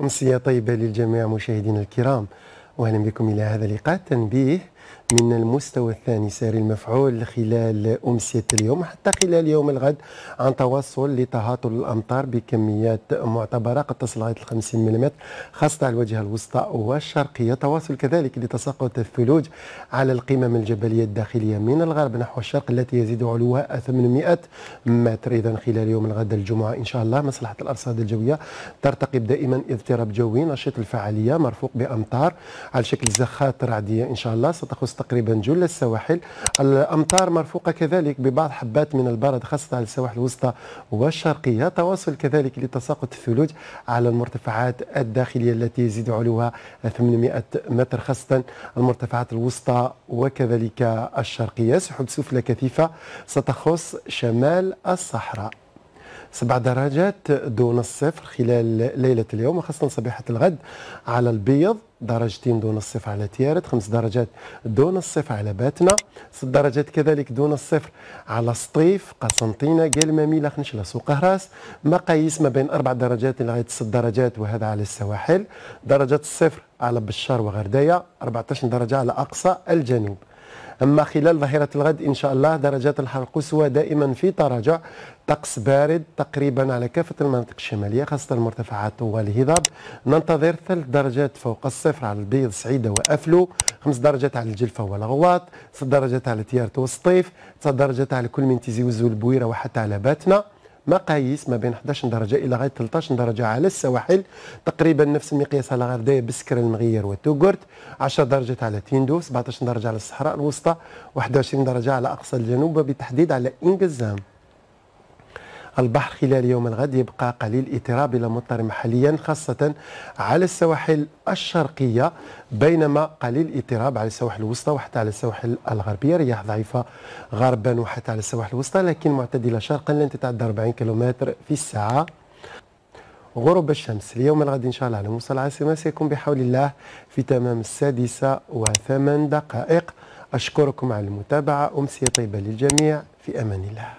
أمسية طيبة للجميع مشاهدينا الكرام وأهلا بكم إلى هذا اللقاء. تنبيه من المستوى الثاني ساري المفعول خلال أمسية اليوم حتى خلال يوم الغد عن توصل لتهاطل الأمطار بكميات معتبرة قد تصل لغاية 50 ملم خاصة على الواجهة الوسطى والشرقية. تواصل كذلك لتساقط الثلوج على القمم الجبلية الداخلية من الغرب نحو الشرق التي يزيد علوها 800 متر. إذا خلال يوم الغد الجمعة إن شاء الله مصلحة الأرصاد الجوية ترتقب دائما إضطراب جوي نشيط الفعالية مرفوق بأمطار على شكل زخات رعدية إن شاء الله. ستخص تقريبا جل السواحل. الأمطار مرفوقة كذلك ببعض حبات من البرد خاصة على السواحل الوسطى والشرقية. تواصل كذلك لتساقط الثلوج على المرتفعات الداخلية التي يزيد علوها 800 متر خاصة المرتفعات الوسطى وكذلك الشرقية. سحب سفلى كثيفة ستخص شمال الصحراء. سبع درجات دون الصفر خلال ليلة اليوم وخاصة صبيحة الغد على البيض درجتين دون الصفر على تيارت خمس درجات دون الصفر على باتنا ست درجات كذلك دون الصفر على سطيف قسنطينة قال ميلا خنشلة سوق هراس مقاييس ما بين أربع درجات لغاية ست درجات وهذا على السواحل. درجات الصفر على بشار وغرداية 14 درجة على أقصى الجنوب. أما خلال ظهيرة الغد إن شاء الله درجات الحرارة القصوى دائما في تراجع طقس بارد تقريبا على كافة المناطق الشمالية خاصة المرتفعات والهضاب. ننتظر ثلاث درجات فوق الصفر على البيض سعيدة وأفلو خمس درجات على الجلفة والأغواط ست درجات على تيارت والسطيف تسع درجات على كل من تيزي وزو البويرة وحتى على باتنا. مقاييس ما بين 11 درجة إلى غاية 13 درجة على السواحل. تقريبا نفس المقياس على غرداية بسكرة المغير وتوغورت 10 درجات على تندوف 17 درجة على الصحراء الوسطى 21 درجة على أقصى الجنوب. وبتحديد على إنجزام البحر خلال يوم الغد يبقى قليل اضطراب إلى مضطرب محليا خاصة على السواحل الشرقية بينما قليل اضطراب على السواحل الوسطى وحتى على السواحل الغربية. رياح ضعيفة غربا وحتى على السواحل الوسطى لكن معتدلة شرقا لن تتعدى 40 كم في الساعة. غروب الشمس اليوم الغد إن شاء الله على مستوى العاصمة. سيكون بحول الله في تمام السادسة وثمان دقائق. أشكركم على المتابعة. أمسية طيبة للجميع. في أمان الله.